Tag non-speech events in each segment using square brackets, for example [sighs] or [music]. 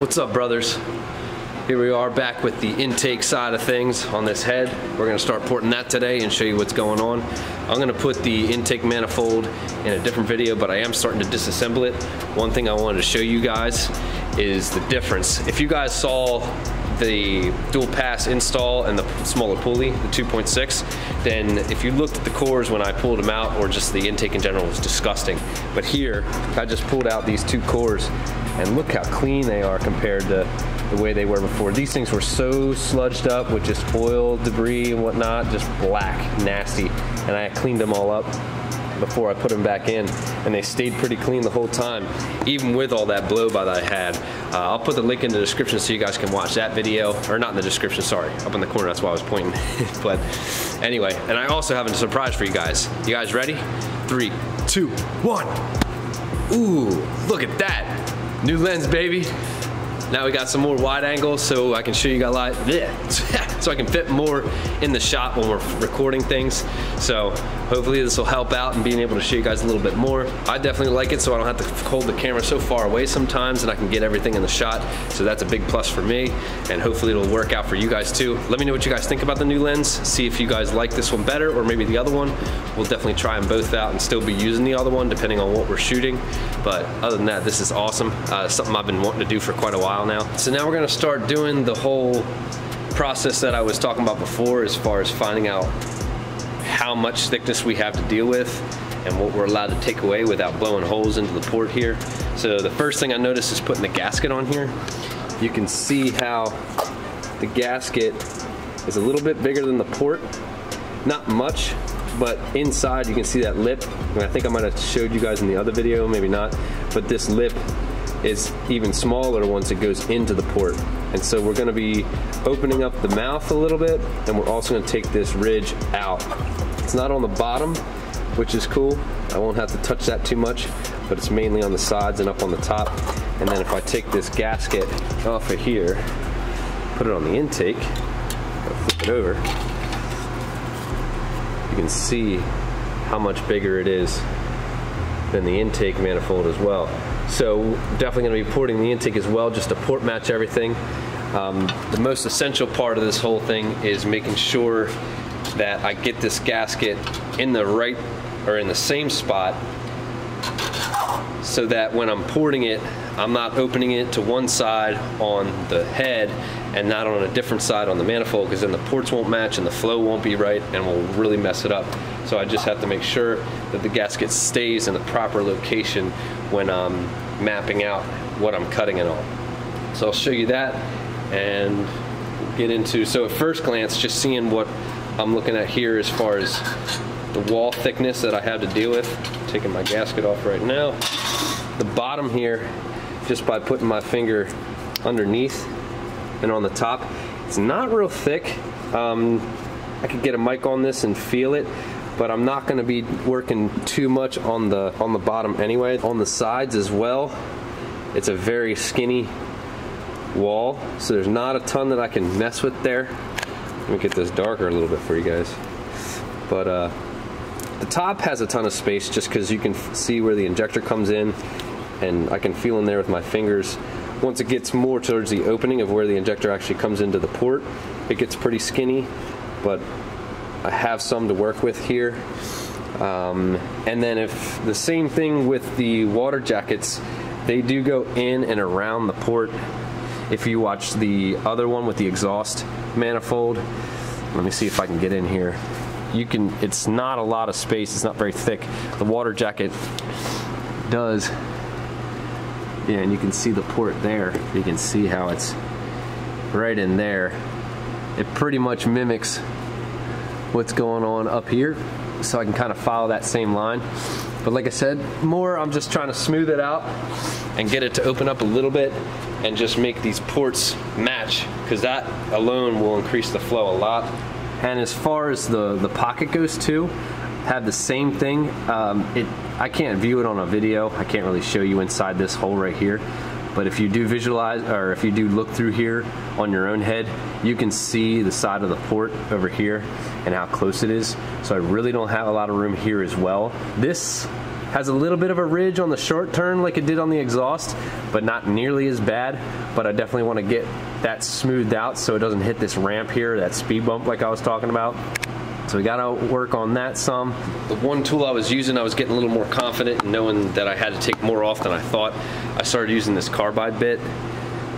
What's up, brothers? Here we are back with the intake side of things on this head. We're gonna start porting that today and show you what's going on. I'm gonna put the intake manifold in a different video, but I am starting to disassemble it. One thing I wanted to show you guys is the difference. If you guys saw the dual pass install and the smaller pulley, the 2.6, then if you looked at the cores when I pulled them out or just the intake in general was disgusting. But here, I just pulled out these two cores and look how clean they are compared to the way they were before. These things were so sludged up with just oil, debris and whatnot, just black, nasty. And I cleaned them all up before I put them back in and they stayed pretty clean the whole time even with all that blow by that I had. Uh, I'll put the link in the description so you guys can watch that video. Or not in the description sorry. Up in the corner that's why I was pointing. [laughs] But anyway and I also have a surprise for you guys. You guys ready? Three two one. Ooh look at that new lens baby now we got some more wide angle so I can show you guys yeah, [laughs] so I can fit more in the shot when we're recording things. So hopefully this will help out and being able to show you guys a little bit more. I definitely like it so I don't have to hold the camera so far away sometimes and I can get everything in the shot. So that's a big plus for me and hopefully it'll work out for you guys too. Let me know what you guys think about the new lens. See if you guys like this one better or maybe the other one. We'll definitely try them both out and still be using the other one depending on what we're shooting. But other than that, this is awesome. Uh, something I've been wanting to do for quite a while now. So now we're gonna start doing the whole process that I was talking about before as far as finding out how much thickness we have to deal with and what we're allowed to take away without blowing holes into the port here. So the first thing I noticed is putting the gasket on here. You can see how the gasket is a little bit bigger than the port. Not much, but inside you can see that lip. And I think I might have showed you guys in the other video, maybe not. But this lip is even smaller once it goes into the port. And so we're gonna be opening up the mouth a little bit and we're also gonna take this ridge out. It's not on the bottom, which is cool. I won't have to touch that too much, but it's mainly on the sides and up on the top. And then if I take this gasket off of here, put it on the intake, flip it over, you can see how much bigger it is than the intake manifold as well. So definitely to be porting the intake as well, just to port match everything. Um, the most essential part of this whole thing is making sure that I get this gasket in the right or in the same spot so that when I'm porting it, I'm not opening it to one side on the head and not on a different side on the manifold because then the ports won't match and the flow won't be right and will really mess it up. So I just have to make sure that the gasket stays in the proper location when I'm mapping out what I'm cutting and all. So I'll show you that and get into, so at first glance, just seeing what I'm looking at here as far as the wall thickness that I have to deal with. Taking my gasket off right now. The bottom here, just by putting my finger underneath and on the top, it's not real thick. Um, I could get a mic on this and feel it, but I'm not gonna be working too much on the on the bottom anyway. On the sides as well, it's a very skinny wall, so there's not a ton that I can mess with there. Let me get this darker a little bit for you guys. But uh, the top has a ton of space just because you can see where the injector comes in and I can feel in there with my fingers. Once it gets more towards the opening of where the injector actually comes into the port, it gets pretty skinny, but I have some to work with here. Um, and then if the same thing with the water jackets, they do go in and around the port. If you watch the other one with the exhaust manifold, let me see if I can get in here. You can, it's not a lot of space, it's not very thick. The water jacket does, yeah, and you can see the port there. You can see how it's right in there. It pretty much mimics what's going on up here so I can kind of follow that same line. But like I said, more I'm just trying to smooth it out and get it to open up a little bit and just make these ports match because that alone will increase the flow a lot. And as far as the, the pocket goes too, have the same thing. Um, it I can't view it on a video. I can't really show you inside this hole right here. But if you do visualize, or if you do look through here on your own head, you can see the side of the port over here and how close it is. So I really don't have a lot of room here as well. This Has a little bit of a ridge on the short turn like it did on the exhaust, but not nearly as bad. But I definitely want to get that smoothed out so it doesn't hit this ramp here, that speed bump like I was talking about. So we gotta work on that some. The one tool I was using, I was getting a little more confident knowing that I had to take more off than I thought. I started using this carbide bit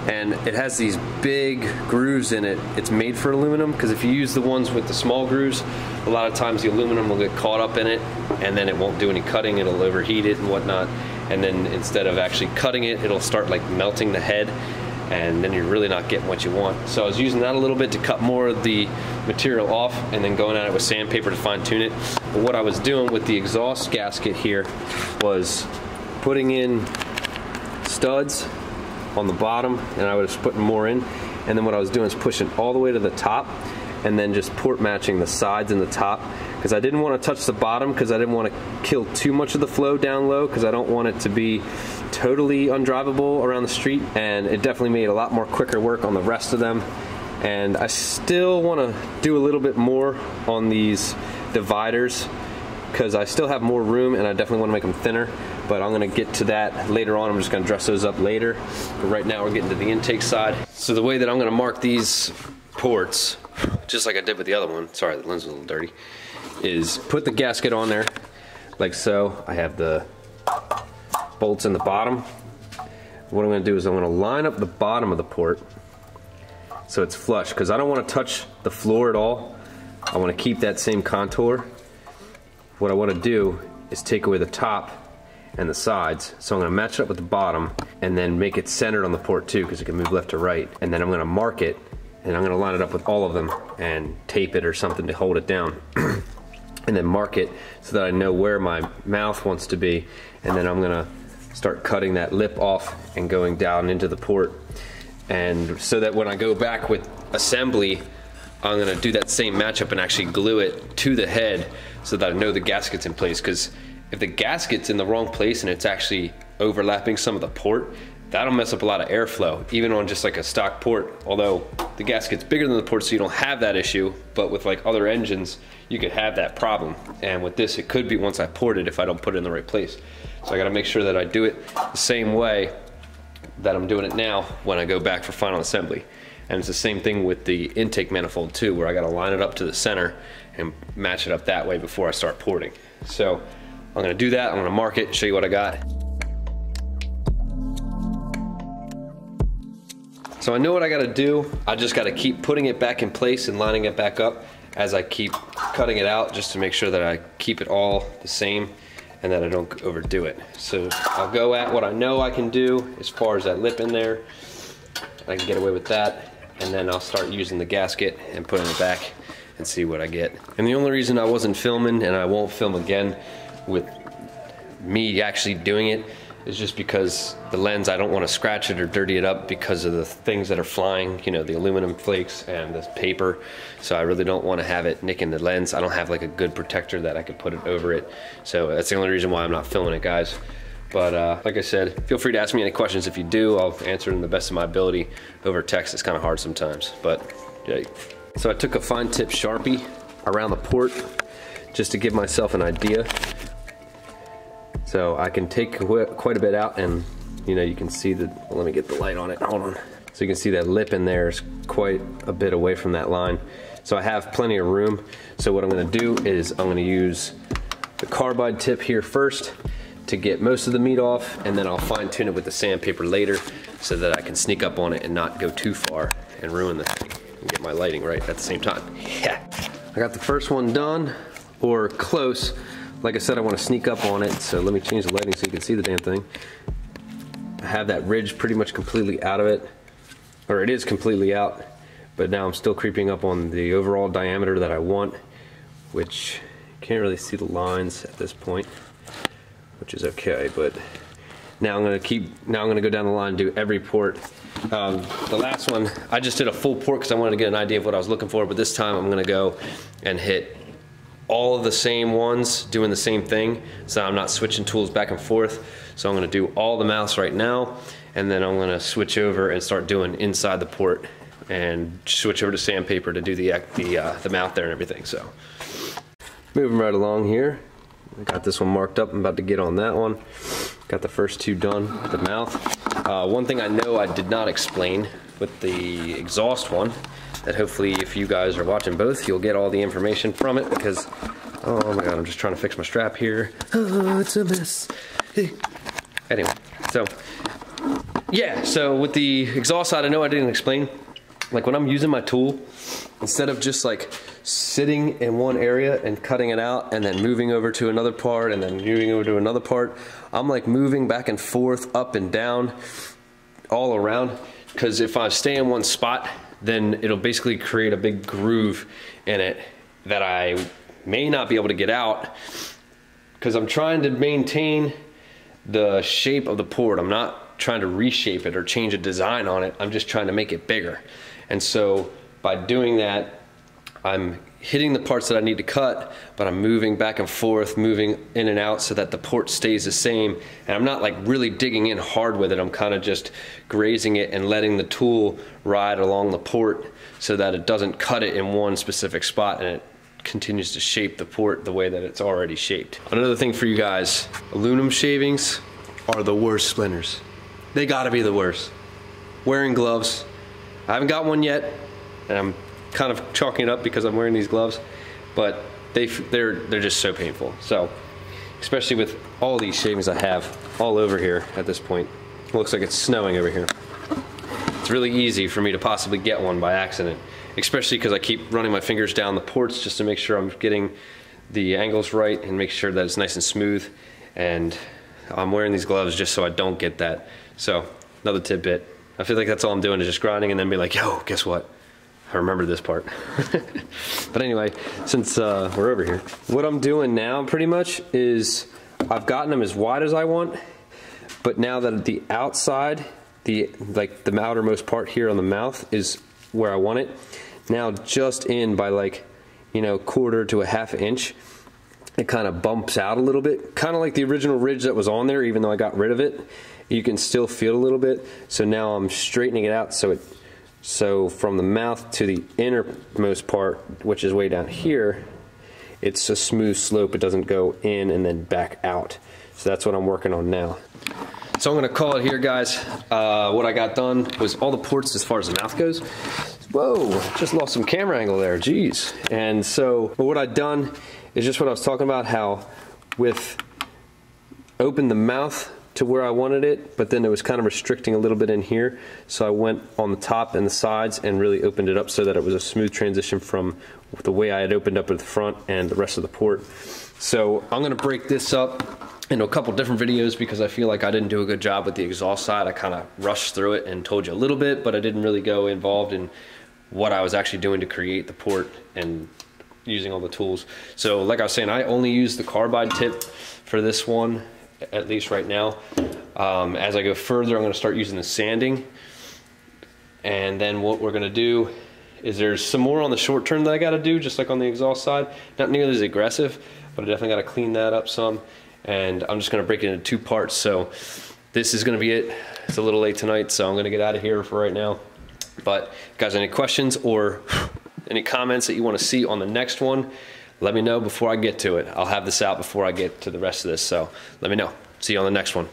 and it has these big grooves in it. It's made for aluminum because if you use the ones with the small grooves, a lot of times the aluminum will get caught up in it and then it won't do any cutting, it'll overheat it and whatnot. And then instead of actually cutting it, it'll start like melting the head and then you're really not getting what you want. So I was using that a little bit to cut more of the material off and then going at it with sandpaper to fine tune it. But what I was doing with the exhaust gasket here was putting in studs on the bottom and I was putting more in and then what I was doing is pushing all the way to the top and then just port matching the sides and the top because I didn't want to touch the bottom because I didn't want to kill too much of the flow down low because I don't want it to be totally undrivable around the street and it definitely made a lot more quicker work on the rest of them and I still want to do a little bit more on these dividers because I still have more room and I definitely want to make them thinner but I'm gonna get to that later on. I'm just gonna dress those up later. But right now we're getting to the intake side. So the way that I'm gonna mark these ports, just like I did with the other one, sorry the lens was a little dirty, is put the gasket on there like so. I have the bolts in the bottom. What I'm gonna do is I'm gonna line up the bottom of the port so it's flush because I don't want to touch the floor at all. I want to keep that same contour. What I want to do is take away the top and the sides. So I'm gonna match it up with the bottom and then make it centered on the port too because it can move left to right. And then I'm gonna mark it and I'm gonna line it up with all of them and tape it or something to hold it down. [clears throat] and then mark it so that I know where my mouth wants to be. And then I'm gonna start cutting that lip off and going down into the port. And so that when I go back with assembly, I'm gonna do that same matchup and actually glue it to the head so that I know the gasket's in place because if the gasket's in the wrong place and it's actually overlapping some of the port, that'll mess up a lot of airflow, even on just like a stock port. Although the gasket's bigger than the port, so you don't have that issue, but with like other engines, you could have that problem. And with this, it could be once I port it if I don't put it in the right place. So I gotta make sure that I do it the same way that I'm doing it now when I go back for final assembly. And it's the same thing with the intake manifold too, where I gotta line it up to the center and match it up that way before I start porting. So I'm gonna do that, I'm gonna mark it, show you what I got. So I know what I gotta do. I just gotta keep putting it back in place and lining it back up as I keep cutting it out just to make sure that I keep it all the same and that I don't overdo it. So I'll go at what I know I can do as far as that lip in there. I can get away with that and then I'll start using the gasket and putting it back and see what I get. And the only reason I wasn't filming and I won't film again with me actually doing it is just because the lens, I don't want to scratch it or dirty it up because of the things that are flying, you know, the aluminum flakes and the paper. So I really don't want to have it nicking the lens. I don't have like a good protector that I could put it over it. So that's the only reason why I'm not filming it, guys. But uh, like I said, feel free to ask me any questions if you do. I'll answer them the best of my ability. Over text, it's kind of hard sometimes, but yeah. So I took a fine tip Sharpie around the port just to give myself an idea so I can take quite a bit out and you know, you can see the, well, let me get the light on it, hold on. So you can see that lip in there is quite a bit away from that line. So I have plenty of room. So what I'm gonna do is I'm gonna use the carbide tip here first to get most of the meat off and then I'll fine tune it with the sandpaper later so that I can sneak up on it and not go too far and ruin the thing and get my lighting right at the same time. Yeah. I got the first one done or close. Like I said, I want to sneak up on it, so let me change the lighting so you can see the damn thing. I have that ridge pretty much completely out of it, or it is completely out, but now I'm still creeping up on the overall diameter that I want, which can't really see the lines at this point, which is okay, but now I'm gonna keep, now I'm gonna go down the line and do every port. Um, the last one, I just did a full port because I wanted to get an idea of what I was looking for, but this time I'm gonna go and hit all of the same ones doing the same thing. So I'm not switching tools back and forth. So I'm gonna do all the mouse right now, and then I'm gonna switch over and start doing inside the port and switch over to sandpaper to do the, the, uh, the mouth there and everything, so. Moving right along here. Got this one marked up. I'm about to get on that one. Got the first two done, the mouth. Uh, one thing I know I did not explain with the exhaust one, that hopefully if you guys are watching both, you'll get all the information from it because, oh my God, I'm just trying to fix my strap here. Oh, it's a mess. Anyway, so yeah, so with the exhaust side, I know I didn't explain, like when I'm using my tool, instead of just like sitting in one area and cutting it out and then moving over to another part and then moving over to another part, I'm like moving back and forth, up and down, all around. Because if I stay in one spot, then it'll basically create a big groove in it that I may not be able to get out because I'm trying to maintain the shape of the port. I'm not trying to reshape it or change a design on it. I'm just trying to make it bigger. And so by doing that, I'm hitting the parts that I need to cut, but I'm moving back and forth, moving in and out so that the port stays the same. And I'm not like really digging in hard with it. I'm kind of just grazing it and letting the tool ride along the port so that it doesn't cut it in one specific spot and it continues to shape the port the way that it's already shaped. Another thing for you guys, aluminum shavings are the worst splinters. They gotta be the worst. Wearing gloves. I haven't got one yet, and I'm kind of chalking it up because I'm wearing these gloves, but they they're they're just so painful. So, especially with all these shavings I have all over here at this point. It looks like it's snowing over here. It's really easy for me to possibly get one by accident, especially because I keep running my fingers down the ports just to make sure I'm getting the angles right and make sure that it's nice and smooth. And I'm wearing these gloves just so I don't get that. So, another tidbit. I feel like that's all I'm doing is just grinding and then be like, yo, guess what? I remember this part. [laughs] but anyway, since uh, we're over here, what I'm doing now pretty much is I've gotten them as wide as I want, but now that the outside, the like the outermost part here on the mouth is where I want it. Now just in by like, you know, quarter to a half inch, it kind of bumps out a little bit, kind of like the original ridge that was on there, even though I got rid of it. You can still feel a little bit. So now I'm straightening it out so it so from the mouth to the innermost part, which is way down here, it's a smooth slope. It doesn't go in and then back out. So that's what I'm working on now. So I'm gonna call it here, guys. Uh, what I got done was all the ports as far as the mouth goes. Whoa, just lost some camera angle there, jeez. And so but what I've done is just what I was talking about, how with open the mouth to where I wanted it, but then it was kind of restricting a little bit in here. So I went on the top and the sides and really opened it up so that it was a smooth transition from the way I had opened up at the front and the rest of the port. So I'm gonna break this up into a couple different videos because I feel like I didn't do a good job with the exhaust side. I kind of rushed through it and told you a little bit, but I didn't really go involved in what I was actually doing to create the port and using all the tools. So like I was saying, I only use the carbide tip for this one at least right now. Um, as I go further, I'm gonna start using the sanding. And then what we're gonna do is there's some more on the short turn that I gotta do, just like on the exhaust side. Not nearly as aggressive, but I definitely gotta clean that up some. And I'm just gonna break it into two parts. So this is gonna be it. It's a little late tonight, so I'm gonna get out of here for right now. But guys, any questions or [sighs] any comments that you wanna see on the next one, let me know before I get to it. I'll have this out before I get to the rest of this, so let me know. See you on the next one.